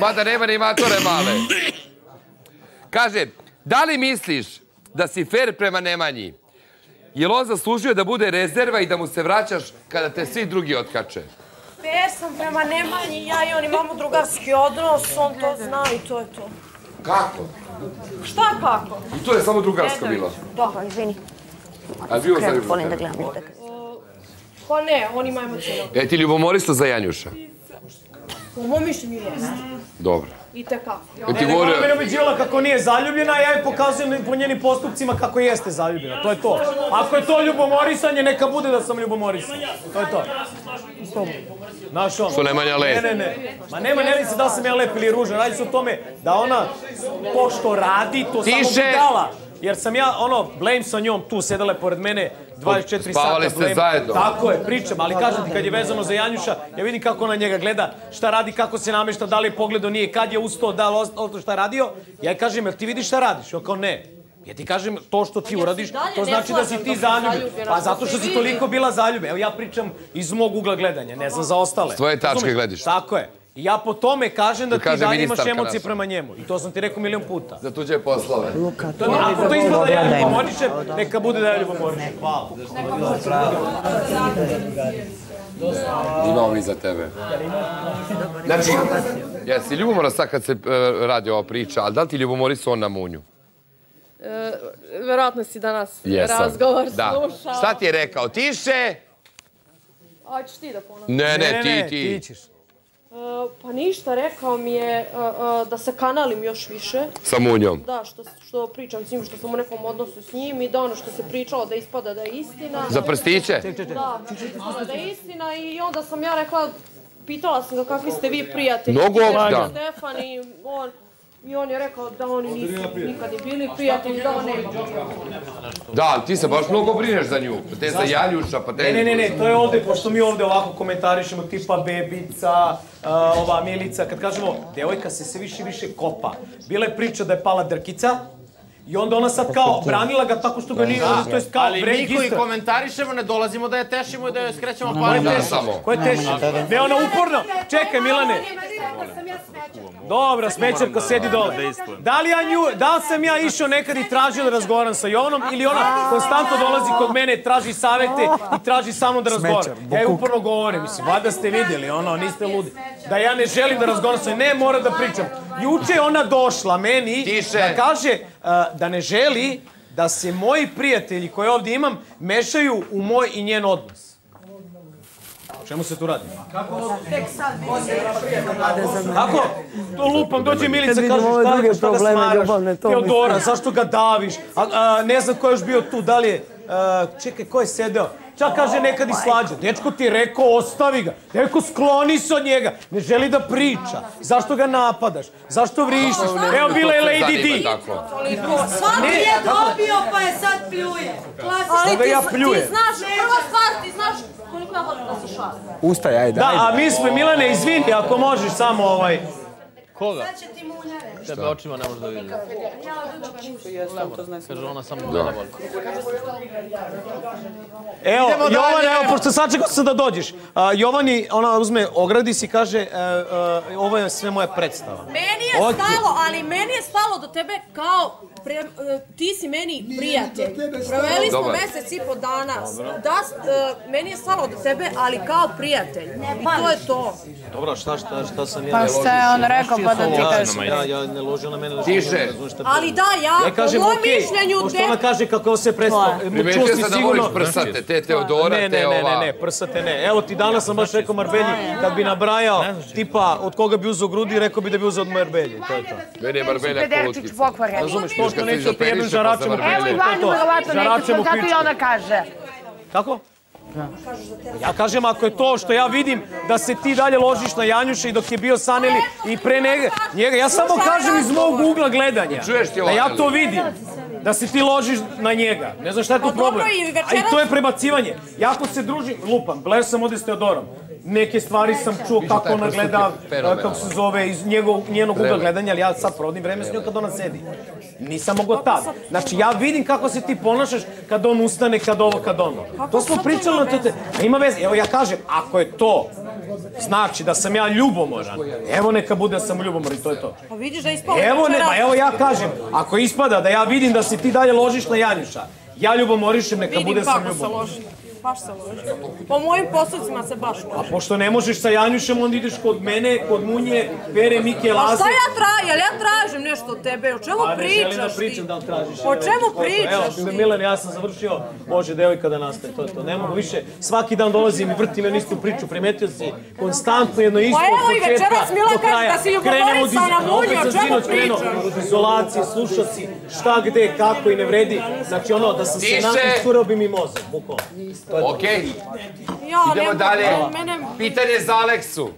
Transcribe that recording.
Mada nema ni matore male. Kaže, da li misliš da si fair prema Nemanji? Je li on zaslužio da bude rezerva i da mu se vraćaš kada te svi drugi otkače? Fair sam prema Nemanji, ja i on imamo drugarski odnos, on to zna i to je to. Kako? Šta kako? I to je samo drugarsko bilo. Da. Izvini. A bio za Volim da gledam ljutak. Pa ne, on ima emocijno. E, ti ljubomoristo za Janjuša? Po mom mišljenju jeste. Dobro. I tekako. E, ti Ne, govorio... ne, mene ubeđivala kako nije zaljubljena, a ja joj pokazujem po njenim postupcima kako jeste zaljubljena. To je to. Ako je to ljubomorisanje, neka bude da sam ljubomorisan. To je to. Znaš on. Što Nemanja lep. Ne, ne, ne. Ma nema, ne se da sam ja lep ili ružan. Radi se o tome da ona to što radi, to samo Tiše. budala. Jer sam ja, ono, blame sa njom tu, sedela je pored mene 24 sata. Spavali ste zajedno. Tako je, pričam, ali kažem ti, kad je vezano za Janjuša, ja vidim kako ona njega gleda, šta radi, kako se namešta, da li je pogledao, nije, kad je ustao, da li ostao šta je radio. Ja kažem, jel ti vidiš šta radiš? On kao ne. Ja ti kažem, to što ti uradiš, to znači da si ti zaljubljen. Pa zato što si toliko bila zaljubljena. Evo ja pričam iz mog ugla gledanja, ne znam za ostale. S tvoje tačke gledišta. Tako je. Ja po tome kažem da ti dalje imaš emocije naša. prema njemu. I to sam ti rekao milion puta. Za tuđe poslove. To ako to ispada da ja ljubomorišem, neka bude da ja ljubomorišem. Hvala. Imamo mi za tebe. Znači, jesi ljubomora sad kad se e, radi ova priča, ali da li ti ljubomorisu on na munju? Verovatno si danas Jesam. razgovor Da. slušao. Šta ti je rekao? Tiše? A ćeš ti da ponovim. Ne, ne, ti, ti. ti ćeš. Uh, pa ništa, rekao mi je uh, uh, da se kanalim još više. Sa munjom. Da, što, što pričam s njim, što sam u nekom odnosu s njim i da ono što se pričalo da ispada da je istina. Za prstiće? Da, da je istina i onda sam ja rekla, pitala sam ga kakvi ste vi prijatelji. Mnogo, da. Stefan i on, I on je rekao da oni nisu nikad ni bili prijatelji, da on nema. Da, ti se baš mnogo brineš za nju. Pa te za Janjuša, pa te... Ne, ne, ne, ne, to je ovde, pošto mi ovde ovako komentarišemo tipa bebica, uh, ova Milica, kad kažemo, devojka se sve više i više kopa. Bila je priča da je pala drkica, I onda ona sad kao branila ga tako što ga nije, to jest kao Ali mi koji komentarišemo ne dolazimo da je tešimo i da je skrećemo Ko je pažnju. Da, teši? samo. Ko je teši? Ne, ona uporno. Čekaj, Milane. Dobra, smećarka, sedi dole. Da li, ja nju, da li sam ja išao nekad i tražio da razgovaram sa Jovanom ili ona konstantno dolazi kod mene, traži savete i traži sa mnom da razgovaram? Ja je uporno govorim, mislim, valjda ste vidjeli, ono, niste ludi. Da ja ne želim da razgovaram sa njom, ne, mora da pričam. Juče je ona došla meni Tiše. da kaže da ne želi da se moji prijatelji koje ovdje imam mešaju u moj i njen odnos. O čemu se tu radi? Kako? To lupam, dođe Milica, kaže ove šta, šta ga smaraš? Teodora, zašto ga daviš? A, a, ne znam ko je još bio tu, da li je... a, čekaj, ko je sedeo? Čak kaže nekad i slađa. Dečko ti je rekao, ostavi ga. Dečko, skloni se od njega. Ne želi da priča. Zašto ga napadaš? Zašto vrištiš? Evo, bila je Lady D. Tako. Svaki je dobio pa je sad pljuje. Ali ti, ja ti pljujem? znaš, prva stvar, ti znaš koliko ja volim da si šalim. Ustaj, ajde, Da, ajde. a mi smo, Milane, izvini, ako možeš samo ovaj... Koga? Sad će ti munjare. Tebe očima ne možeš da vidiš. Kaže ona samo da voli. Evo, Jovan, evo, pošto sačekao sam da dođeš. A, Jovani, ona uzme, ogradi si, kaže, e, e, ovo je sve moja predstava. Meni je stalo, ali meni je stalo do tebe kao pre, e, ti si meni prijatelj. Proveli smo mjesec i po dana. Da, e, meni je stalo do tebe, ali kao prijatelj. I to je to. Dobro, šta, šta, šta sam ja? Pa šta je on rekao pa da ti kažeš? Ja, ja ne ložio na mene. Tiše. Ali da, ja, Ja kažem, po mom okej, mišljenju, pošto ona kaže kako se predstava. Čuo Primetio sam da sigurno... voliš prsate, te Teodora, Ne, te ne, ne, ne, ova... ne, prsate ne. Evo ti danas sam baš rekao Marbelji, kad bi nabrajao tipa od koga bi uzeo grudi, rekao bi da bi uzeo od Marbelji. To je to. Meni je Marbelja pokvaren. Razumeš, to što neće ti izoperiše, žaračem pa u za Evo i to. verovatno neće, u zato i ona kaže. Kako? Ja kažem, ako je to što ja vidim da se ti dalje ložiš na Janjuša i dok je bio Saneli i pre njega, ja samo kažem iz mog ugla gledanja. Čuješ ti Da ja to vidim. Da se ti ložiš na njega. Ne znam šta je tu dobro, problem. A i to je prebacivanje. Ja ako se družim, lupam, gledao sam ovdje s Teodorom. Neke stvari sam čuo kako ona gleda, fenomenalan. kako se zove, iz njegov, njenog Vreme. gledanja, ali ja sad provodim vreme s njom kad ona sedi. Nisam mogao tad. Znači, ja vidim kako se ti ponašaš kad on ustane, kad ovo, kad ono. To smo pričali na to. te- ima veze. Evo ja kažem, ako je to Znači da sam ja ljubomoran. Evo neka bude sam ljubomoran i to je to. Pa vidiš da je ispalo. Evo ne, pa evo ja kažem, ako ispada da ja vidim da se ti dalje ložiš na Janjuša, ja ljubomorišem, neka Vidim bude sam ljubomoran. Baš se loži. Po mojim postupcima se baš loži. Pošto ne možeš sa Janjušem, onda ideš kod mene, kod Munje, Pere, Mike, Pa Laze. šta ja tražim? Jel ja tražim nešto od tebe? O čemu Pa ne želim da pričaš ti? pričam da li tražiš. O čemu Evo, pričaš Evo, ti? Milan, ja sam završio, može devojka da nastaje, to je to. Ne mogu više, svaki dan dolazim i vrtim jednu istu priču, primetio si, konstantno jedno isto Pa od evo i večeras Milan do kaže da si Krenemo iz- na Munju, opet o čemu pričaš? Izolacije, slušao si šta, gde, kako i ne vredi. Znači ono, da sam se nakon isturao bi mi mozak, bukvalno. Okej, Ja, idemo dalje. Pitanje za Aleksu.